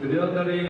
വിദ്യാർത്ഥികളുടെയും